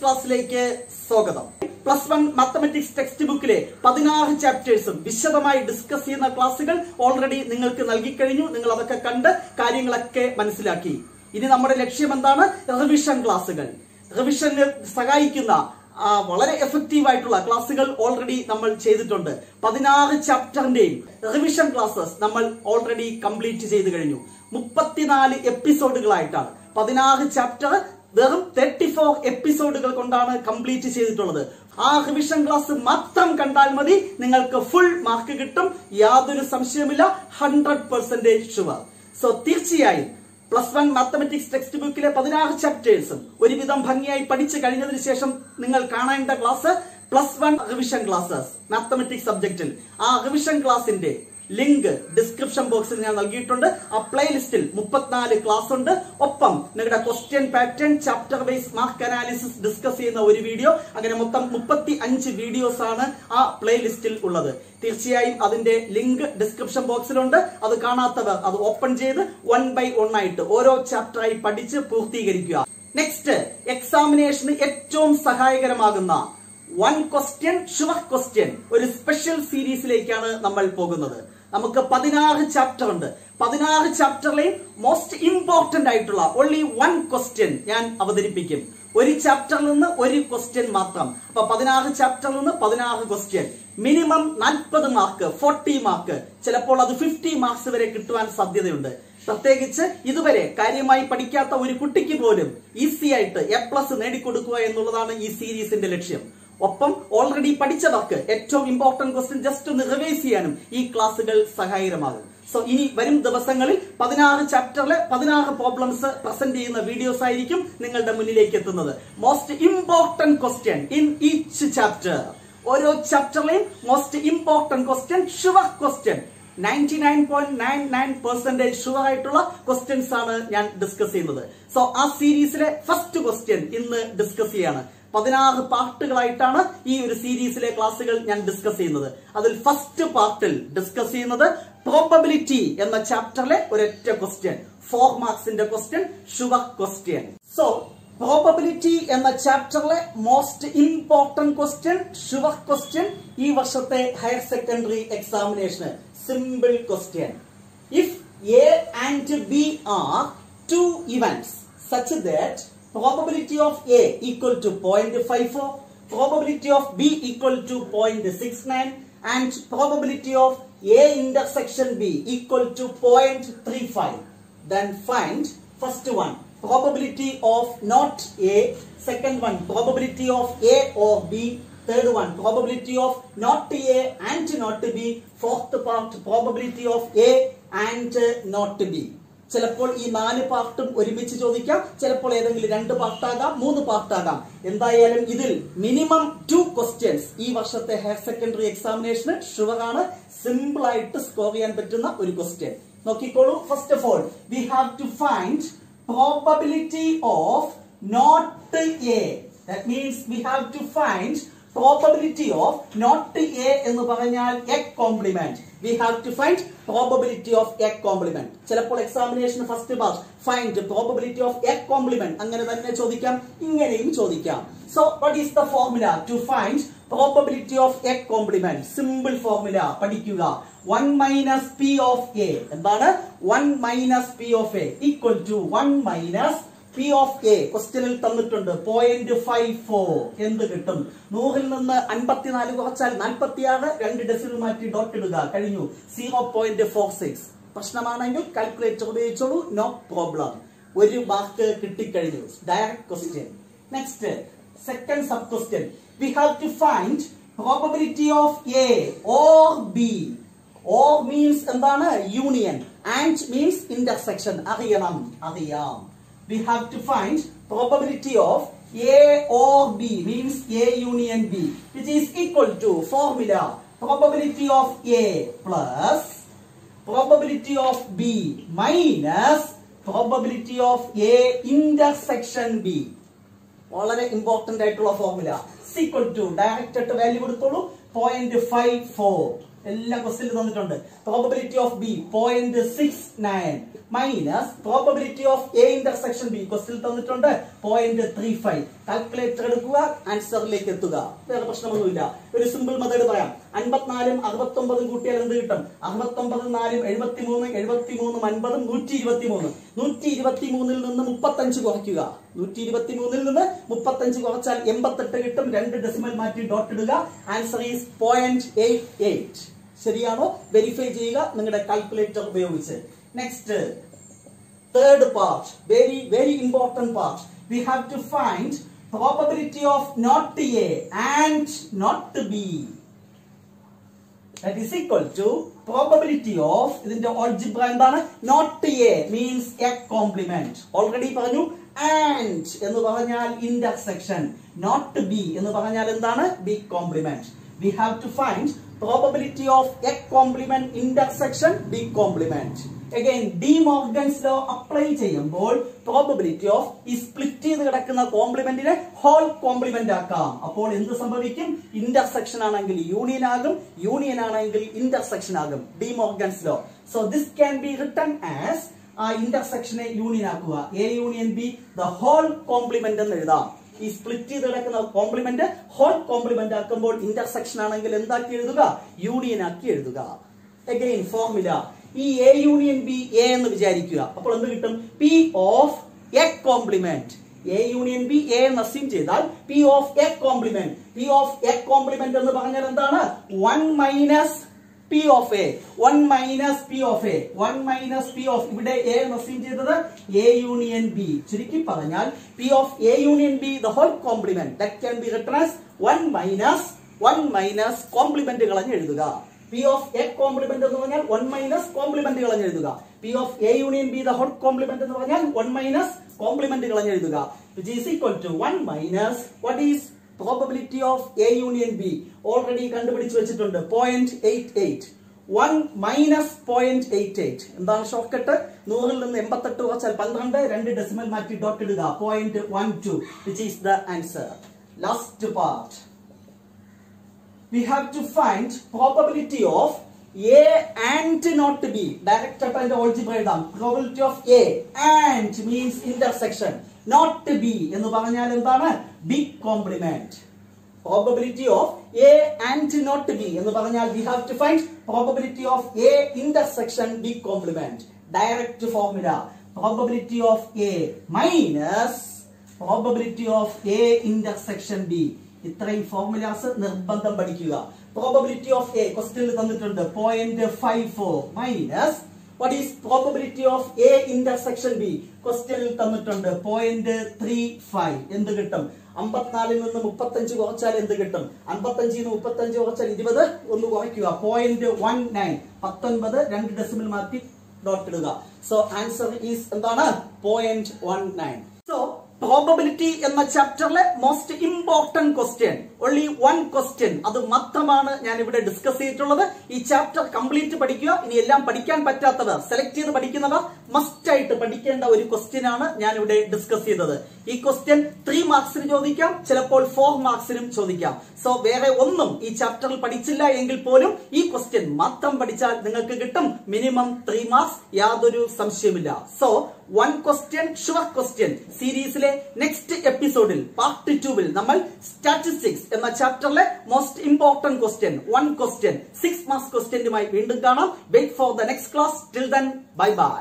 ക്ലാസ്സിലേക്ക് സ്വാഗതം. Plus one mathematics text ബുക്കിലെ പതിനാറ് ചാപ്റ്റേഴ്സും വിശദമായി ഡിസ്കസ് ചെയ്യുന്ന ക്ലാസ്സുകൾ ഓൾറെഡി നിങ്ങൾക്ക് നൽകിക്കഴിഞ്ഞു. നിങ്ങൾ അതൊക്കെ കണ്ട് കാര്യങ്ങളൊക്കെ മനസ്സിലാക്കി. ഇനി നമ്മുടെ ലക്ഷ്യം എന്താണ്? റിവിഷൻ ക്ലാസ്സുകൾ. റിവിഷന് സഹായിക്കുന്ന വളരെ എഫക്റ്റീവ് ആയിട്ടുള്ള ക്ലാസ്സുകൾ ഓൾറെഡി നമ്മൾ ചെയ്തിട്ടുണ്ട്. പതിനാറ് ചാപ്റ്ററിന്റെയും റിവിഷൻ ക്ലാസ്സസ് നമ്മൾ ഓൾറെഡി കംപ്ലീറ്റ് ചെയ്ത് കഴിഞ്ഞു. മുപ്പത്തിനാല് എപ്പിസോഡുകളായിട്ടാണ്. പതിനാറ് ചാപ്റ്റർ വെറും തേർട്ടി ഫോർ എപ്പിസോഡുകൾ കൊണ്ടാണ് കംപ്ലീറ്റ് ചെയ്തിട്ടുള്ളത്. ആ റിവിഷൻ ക്ലാസ് മാത്രം കണ്ടാൽ മതി. നിങ്ങൾക്ക് ഫുൾ മാർക്ക് കിട്ടും. യാതൊരു സംശയമില്ല ഹൺഡ്രഡ് പെർസെന്റേജ് ഷുവർ സോ തീർച്ചയായും പ്ലസ് വൺ മാത്തമെറ്റിക്സ് ടെക്സ്റ്റ് ബുക്കിലെ പതിനാറ് ചാപ്റ്റേഴ്സും ഒരുവിധം ഭംഗിയായി പഠിച്ചു കഴിഞ്ഞതിന് ശേഷം നിങ്ങൾ കാണേണ്ട class plus one revision classes mathematics സബ്ജക്റ്റിൽ ആ റിവിഷൻ ക്ലാസിന്റെ ലിങ്ക് ഡിസ്ക്രിപ്ഷൻ ബോക്സിൽ ഞാൻ നൽകിയിട്ടുണ്ട്. ആ പ്ലേലിസ്റ്റിൽ മുപ്പത്തിനാല് ക്ലാസ് ഉണ്ട്. ഒപ്പം നിങ്ങളുടെ question pattern chapter wise mark analysis discuss ചെയ്യുന്ന ഒരു വീഡിയോ അങ്ങനെ മൊത്തം മുപ്പത്തി അഞ്ച് വീഡിയോസ് ആണ് ആ പ്ലേലിസ്റ്റിൽ ഉള്ളത്. തീർച്ചയായും അതിന്റെ ലിങ്ക് ഡിസ്ക്രിപ്ഷൻ ബോക്സിലുണ്ട് അത് കാണാത്തവർ അത് ഓപ്പൺ ചെയ്ത് വൺ ബൈ വൺ ആയിട്ട് ഓരോ ചാപ്റ്ററായി പഠിച്ച് പൂർത്തീകരിക്കുക. നെക്സ്റ്റ് എക്സാമിനേഷന് ഏറ്റവും സഹായകരമാകുന്ന വൺ ക്വസ്റ്റ്യൻ ഷുവർ ക്വസ്റ്റ്യൻ ഒരു സ്പെഷ്യൽ സീരീസിലേക്കാണ് നമ്മൾ പോകുന്നത്. നമുക്ക് പതിനാറ് ചാപ്റ്റർ ഉണ്ട്. പതിനാറ് ചാപ്റ്ററിലെ മോസ്റ്റ് ഇമ്പോർട്ടന്റ് ആയിട്ടുള്ള ഓൺലി വൺ ക്വസ്റ്റ്യൻ ഞാൻ അവതരിപ്പിക്കും. ഒരു ചാപ്റ്ററിൽ നിന്ന് ഒരു ക്വസ്റ്റ്യൻ മാത്രം. അപ്പൊ പതിനാറ് ചാപ്റ്ററിൽ നിന്ന് പതിനാറ് ക്വസ്റ്റ്യൻ മിനിമം നാൽപ്പത് മാർക്ക് ഫോർട്ടി മാർക്ക് ചിലപ്പോൾ അത് ഫിഫ്റ്റി മാർക്സ് വരെ കിട്ടുവാൻ സാധ്യതയുണ്ട്. പ്രത്യേകിച്ച് ഇതുവരെ കാര്യമായി പഠിക്കാത്ത ഒരു കുട്ടിക്ക് പോലും ഈസി ആയിട്ട് എ പ്ലസ് നേടിക്കൊടുക്കുക എന്നുള്ളതാണ് ഈ സീരീസിന്റെ ലക്ഷ്യം. ഒപ്പം ഓൾറെഡി പഠിച്ചവർക്ക് ഏറ്റവും ഇമ്പോർട്ടന്റ് ക്വസ്റ്റ്യൻ ജസ്റ്റ് ഒന്ന് റിവൈസ് ചെയ്യാനും ഈ ക്ലാസ്സുകൾ സഹായകരമാകും. സോ ഇനി വരും ദിവസങ്ങളിൽ പതിനാറ് ചാപ്റ്ററിലെ പതിനാറ് പ്രോബ്ലംസ് പ്രസന്റ് ചെയ്യുന്ന വീഡിയോസ് ആയിരിക്കും നിങ്ങളുടെ മുന്നിലേക്ക് എത്തുന്നത്. Most important question in each chapter ഓരോ ചാപ്റ്ററിലെയും most important question sure question ninety nine point nine nine percentage sure ആയിട്ടുള്ള ക്വസ്റ്റ്യൻസ് ആണ് ഞാൻ ഡിസ്കസ് ചെയ്യുന്നത്. സോ ആ സീരീസിലെ ഫസ്റ്റ് ക്വസ്റ്റ്യൻ ഇന്ന് ഡിസ്കസ് ചെയ്യാണ്. പതിനാറ് പാർട്ടുകളായിട്ടാണ് ഈ ഒരു സീരീസിലെ ക്ലാസ്സുകൾ ഞാൻ ഡിസ്കസ് ചെയ്യുന്നത്. അതിൽ ഫസ്റ്റ് പാർട്ടിൽ ഡിസ്കസ് ചെയ്യുന്നത് പ്രോബബിലിറ്റി എന്ന ചാപ്റ്ററിലെ ഒരൊറ്റ question four മാർക്സിന്റെ question sure question so probability എന്ന ചാപ്റ്ററിലെ most important question sure question ഈ വർഷത്തെ higher secondary എക്സാമിനേഷന് simple question if A and B are two events such that probability of A equal to 0.54, probability of B equal to 0.69 and probability of A intersection B equal to 0.35. Then find first one probability of not A, second one probability of A or B, third one probability of not A and not B, fourth part probability of A and not B. ചിലപ്പോൾ ഈ നാല് പാർട്ടും ഒരുമിച്ച് ചോദിക്കാം. ചിലപ്പോൾ ഏതെങ്കിലും രണ്ട് പാർട്ടാകാം മൂന്ന് പാർട്ടാകാം. എന്തായാലും ഇതിൽ മിനിമം ടു ക്വസ്റ്റ്യൻസ് ഈ വർഷത്തെ ഹയർ സെക്കൻഡറി എക്സാമിനേഷന് ഷുവർ ആണ് സിമ്പിൾ ആയിട്ട് സ്കോർ ചെയ്യാൻ പറ്റുന്ന ഒരു ക്വസ്റ്റ്യൻ നോക്കിക്കോളൂ. First of all we have to find probability of not A that means we have to find probability of not A എന്ന് പറഞ്ഞാൽ A complement we have to find probability of A complement ചിലപ്പോൾ examination first pass find probability of A complement അങ്ങനെ തന്നെ ചോദിക്കാം. ഇങ്ങനെയും ചോദിക്കാം. So what is the formula to find probability of A complement simple formula പഠിക്കുക. One minus P of A എന്താണ്? One minus P of A equal to one minus P of A ക്വസ്റ്റ്യനിൽ തന്നിട്ടുണ്ട്. Point five four എന്ത് കിട്ടും? നൂറിൽ നിന്ന് അൻപത്തിനാല് കുറച്ചാൽ നാൽപ്പത്തിയാറ് രണ്ട് ഡെസിൽ മാറ്റി ഡോട്ട് ഇടുക. കഴിഞ്ഞു. സീറോ പോയിന്റ് ഫോർ സിക്സ് പ്രശ്നമാണെങ്കിൽ കാൽക്കുലേറ്റർ ഉപയോഗിച്ചോളൂ. നോ പ്രോബ്ലം ഒരു mark കിട്ടിക്കഴിഞ്ഞു. Direct question next second sub question we have to find probability of A or B or means എന്താണ്? യൂണിയൻ ആൻഡ് മീൻസ് ഇന്റർസെക്ഷൻ അറിയണം. അറിയാം. We have to find probability of A or B means A union B which is equal to formula probability of A plus probability of B minus probability of A intersection B വളരെ important ആയിട്ടുള്ള formula equal to direct ആയിട്ട് value കൊടുത്തോളൂ point five four എല്ലാ question തന്നിട്ടുണ്ട്. Probability of B point six nine minus probability of A intersection B ക്വസ്റ്റിൽ തന്നിട്ടുണ്ട്. Point three five calculator എടുക്കുക ആൻസറിലേക്ക് എത്തുക. വേറെ പ്രശ്നമൊന്നുമില്ല. ഒരു സിമ്പിൾ മെത്തേഡ് പറയാം. അൻപത്തിനാലും അറുപത്തൊമ്പതും കൂട്ടിയാൽ എന്ത് കിട്ടും? അറുപത്തൊമ്പത് നാലും എഴുപത്തി മൂന്ന് എഴുപത്തി മൂന്നും അൻപതും നൂറ്റി ഇരുപത്തി മൂന്ന് നൂറ്റി ഇരുപത്തി മൂന്നിൽ നിന്ന് മുപ്പത്തഞ്ച് കുറയ്ക്കുക. നൂറ്റി ഇരുപത്തി മൂന്നിൽ നിന്ന് മുപ്പത്തഞ്ച് കുറച്ചാൽ എൺപത്തെട്ട് കിട്ടും. രണ്ട് ഡെസിമൽ മാറ്റി ഡോട്ട് ഇടുക. Answer is point eight eight ശരിയാണോ? വെരിഫൈ ചെയ്യുക. നിങ്ങളുടെ കാൽക്കുലേറ്റർ ഉപയോഗിച്ച്. Next third part very very important part we have to find probability of not A and not B. that is equal to probability of ഇതിന്റെ algebra എന്താണ് not a means a complement already പറഞ്ഞു and എന്ന് പറഞ്ഞാൽ intersection not b എന്ന് പറഞ്ഞാൽ എന്താണ് b complement we have to find probability of a complement intersection b complement again De Morgan's law apply ചെയ്യുമ്പോൾ probability of ഈ split ചെയ്ത് കിടക്കുന്ന കോംപ്ലിമെന്റിനെ ഹോൾ കോംപ്ലിമെന്റ് ആക്കാം. അപ്പോൾ എന്ത് സംഭവിക്കും? ഇന്റർസെക്ഷൻ ആണെങ്കിൽ യൂണിയൻ ആകും യൂണിയൻ ആണെങ്കിൽ ഇന്റർസെക്ഷൻ ആകും. De Morgan's law so this can be written as ആ ഇന്റർസെക്ഷനെ യൂണിയൻ ആക്കുക. A union B the whole complement എന്ന് എഴുതാം. ഈ സ്പ്ലിറ്റ് ചെയ്ത് കിടക്കുന്ന കോംപ്ലിമെന്റ് ഹോൾ കോംപ്ലിമെന്റ് ആക്കുമ്പോൾ ഇന്റർസെക്ഷൻ ആണെങ്കിൽ എന്താക്കി എഴുതുക? യൂണിയൻ ആക്കി എഴുതുക. അഗൈൻ ഫോർമുല ഈ എ യൂണിയൻ ബി എ എന്ന് വിചാരിക്കുക. അപ്പോൾ എന്ത് കിട്ടും? P of A complement A union B A എന്ന് അസ്യൂം ചെയ്താൽ P of A complement P of A complement എന്ന് പറഞ്ഞാൽ എന്താണ്? One minus P of A one minus P of A one minus P of ഇവിടെ A എന്ന് assume ചെയ്തത് A union B ചുരുക്കി പറഞ്ഞാൽ P of A union B the whole complement that can be written one minus one minus complement കളഞ്ഞ് എഴുതുക. P of A complement എന്ന് പറഞ്ഞാൽ one minus complement കളഞ്ഞെഴുതുക. P of A union B the whole complement എന്ന് പറഞ്ഞാൽ one minus complement കളഞ്ഞെഴുതുക. Which is equal to one minus what is probability of A union B already കണ്ടുപിടിച്ച് വെച്ചിട്ടുണ്ട്. Point eight eight one minus point eight eight എന്താണ് short നൂറിൽ നിന്ന് എൺപത്തെട്ട് കുറച്ചാൽ പന്ത്രണ്ട്. രണ്ട് ഡെസിമൽ മാറ്റി ഡോട്ട് ഇടുക. Point one two which is the answer last part we have to find probability of A and not B. Direct up and algebra എഴുതാം probability of A and means intersection not B എന്ന് പറഞ്ഞാൽ എന്താണ് B complement. Probability of A and not B എന്ന് പറഞ്ഞാൽ we have to find probability of A intersection B complement. Direct formula probability of A minus probability of A intersection B. ഇത്രയും formulas നിർബന്ധം പഠിക്കുക. Probability of A ക്വസ്റ്റ്യനിൽ തന്നിട്ടുണ്ട്. Point five four minus what is probability of A intersection B ക്വസ്റ്റ്യനിൽ തന്നിട്ടുണ്ട്. Point three five എന്ത് കിട്ടും? അമ്പത്തിനാലിൽ നിന്ന് മുപ്പത്തഞ്ച് കുറച്ചാൽ എന്ത് കിട്ടും? അമ്പത്തഞ്ചിൽ നിന്ന് മുപ്പത്തഞ്ച് കുറച്ചാൽ ഇരുപത് ഒന്ന് കുറയ്ക്കുക. പോയിന്റ് വൺ നയൻ പത്തൊൻപത് രണ്ട് ഡെസിമിൽ മാറ്റി ഡോട്ട് ഇടുക. സോ ആൻസർ ഈസ് എന്താണ്? പോയിന്റ് വൺ നയൻ പ്രോബബിലിറ്റി എന്ന ചാപ്റ്ററിലെ most important question only one question അത് മാത്രമാണ് ഞാൻ ഇവിടെ ഡിസ്കസ് ചെയ്തിട്ടുള്ളത്. ഈ ചാപ്റ്റർ കംപ്ലീറ്റ് പഠിക്കുക. ഇനി എല്ലാം പഠിക്കാൻ പറ്റാത്തവർ സെലക്ട് ചെയ്ത് പഠിക്കുന്നവർ മസ്റ്റ് ആയിട്ട് പഠിക്കേണ്ട ഒരു ക്വസ്റ്റ്യൻ ആണ് ഞാൻ ഇവിടെ ഡിസ്കസ് ചെയ്തത്. ഈ ക്വസ്റ്റ്യൻ ത്രീ മാർക്സിന് ചോദിക്കാം. ചിലപ്പോൾ ഫോർ മാർക്സിനും ചോദിക്കാം. സോ വേറെ ഒന്നും ഈ ചാപ്റ്ററിൽ പഠിച്ചില്ല എങ്കിൽ പോലും ഈ ക്വസ്റ്റ്യൻ മാത്രം പഠിച്ചാൽ നിങ്ങൾക്ക് കിട്ടും മിനിമം ത്രീ മാർക്സ് യാതൊരു സംശയമില്ല so one question sure question സീരീസിലെ നെക്സ്റ്റ് എപ്പിസോഡിൽ പാർട്ട് ടുവിൽ നമ്മൾ സ്റ്റാറ്റിസ്റ്റിക്സ് എന്ന ചാപ്റ്ററിലെ most important question one question six marks ക്വസ്റ്റ്യനുമായി വീണ്ടും കാണാം. Wait for the next class till then bye bye